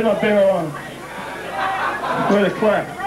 Leave my bear on. The clap?